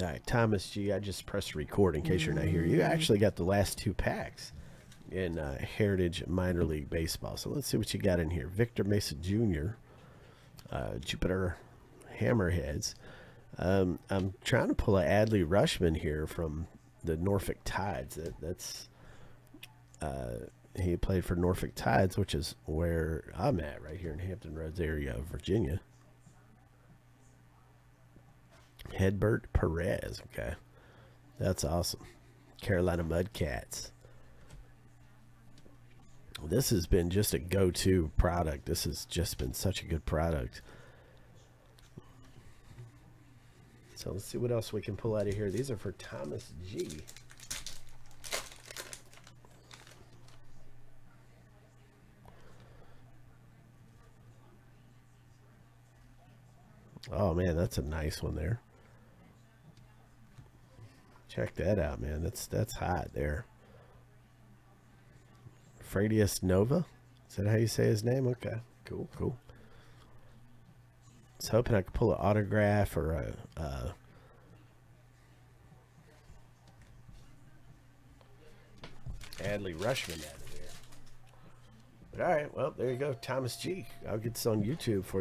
All right, Thomas G. I just pressed record in case you're not here. You actually got the last two packs in uh, Heritage Minor League Baseball. So let's see what you got in here. Victor Mesa Jr., uh, Jupiter Hammerheads. Um, I'm trying to pull a Adley Rutschman here from the Norfolk Tides. That, that's uh, he played for Norfolk Tides, which is where I'm at right here in Hampton Roads area of Virginia. Hedbert Perez. Okay. That's awesome. Carolina Mudcats. This has been just a go to product. This has just been such a good product. So let's see what else we can pull out of here. These are for Thomas G. Oh man, that's a nice one there. Check that out, man. That's that's hot there. Freudis Nova. Is that how you say his name? Okay. Cool, cool. I was hoping I could pull an autograph or a, uh, Adley Rutschman out of there. But all right, well, there you go. Thomas G. I'll get this on YouTube for you.